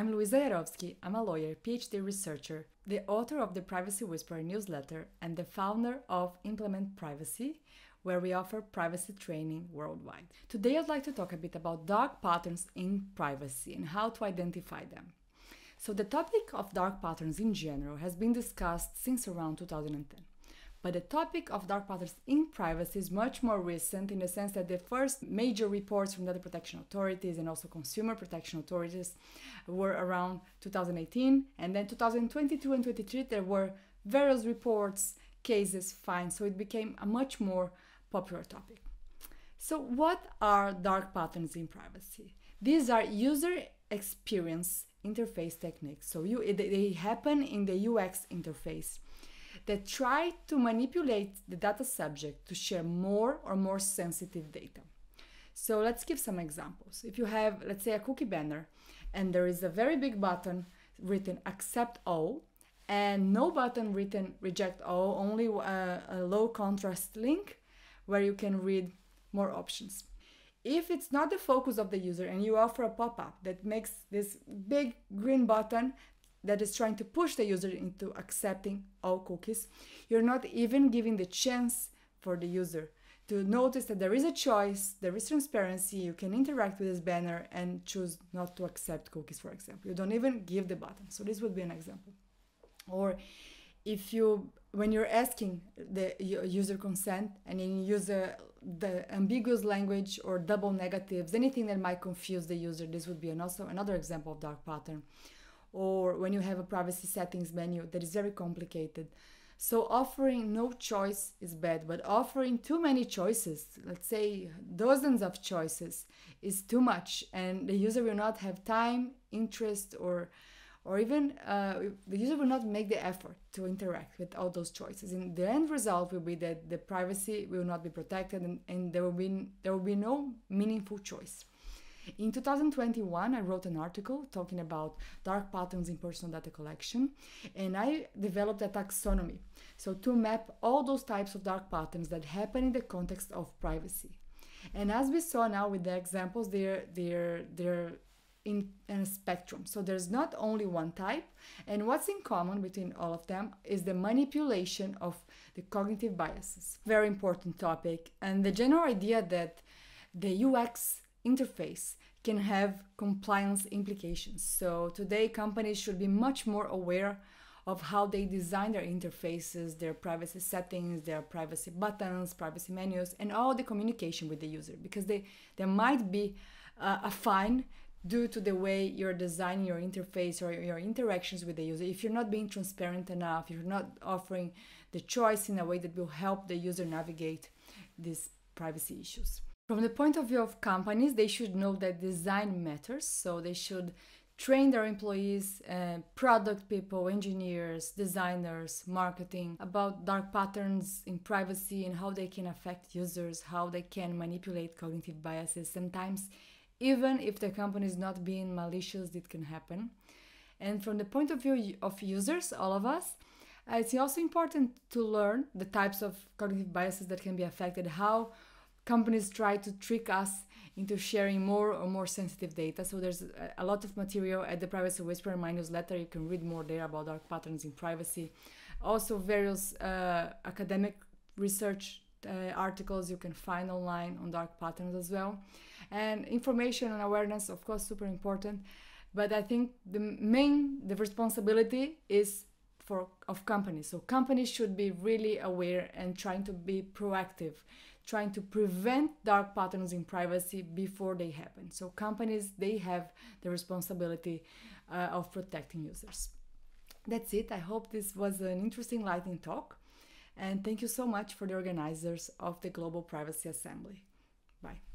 I'm Luiza Jarovsky. I'm a lawyer, PhD researcher, the author of the Privacy Whisperer newsletter, and the founder of Implement Privacy, where we offer privacy training worldwide. Today, I'd like to talk a bit about dark patterns in privacy and how to identify them. So, the topic of dark patterns in general has been discussed since around 2010. But the topic of dark patterns in privacy is much more recent in the sense that the first major reports from data protection authorities and also consumer protection authorities were around 2018. And then 2022 and 2023, there were various reports, cases, fines. So it became a much more popular topic. So, what are dark patterns in privacy? These are user experience interface techniques. So, you, they happen in the UX interface that try to manipulate the data subject to share more or more sensitive data. So let's give some examples. If you have, let's say, a cookie banner, and there is a very big button written accept all, and no button written reject all, only a, uh, a low contrast link where you can read more options. If it's not the focus of the user and you offer a pop up that makes this big green button that is trying to push the user into accepting all cookies, you're not even giving the chance for the user to notice that there is a choice, there is transparency, you can interact with this banner and choose not to accept cookies, for example. You don't even give the button. So this would be an example. Or if you, when you're asking the user consent and you use the ambiguous language or double negatives, anything that might confuse the user, this would be an also another example of dark pattern or when you have a privacy settings menu that is very complicated. So offering no choice is bad, but offering too many choices, let's say dozens of choices, is too much, and the user will not have time, interest, or or even uh, the user will not make the effort to interact with all those choices. And the end result will be that the privacy will not be protected, and, and there will be there will be no meaningful choice. In 2021, I wrote an article talking about dark patterns in personal data collection, and I developed a taxonomy. So, to map all those types of dark patterns that happen in the context of privacy. And as we saw now with the examples, they're, they're, they're in, in a spectrum. So there's not only one type, and what's in common between all of them is the manipulation of the cognitive biases. Very important topic, and the general idea that the UX interface can have compliance implications. So today companies should be much more aware of how they design their interfaces, their privacy settings, their privacy buttons, privacy menus, and all the communication with the user because they, there might be uh, a fine due to the way you're designing your interface or your interactions with the user. If you're not being transparent enough, you're not offering the choice in a way that will help the user navigate these privacy issues. From the point of view of companies, they should know that design matters. So they should train their employees, uh, product people, engineers, designers, marketing about dark patterns in privacy and how they can affect users, how they can manipulate cognitive biases. Sometimes, even if the company is not being malicious, it can happen. And from the point of view of users, all of us, it's also important to learn the types of cognitive biases that can be affected, how companies try to trick us into sharing more or more sensitive data. So there's a lot of material at the Privacy Whisperer my newsletter. You can read more there about dark patterns in privacy. Also, various uh, academic research uh, articles you can find online on dark patterns as well. And information and awareness, of course, super important. But I think the main the responsibility is for of companies. So companies should be really aware and trying to be proactive trying to prevent dark patterns in privacy before they happen. So companies they have the responsibility uh, of protecting users. That's it. I hope this was an interesting lightning talk. And thank you so much for the organizers of the Global Privacy Assembly. Bye.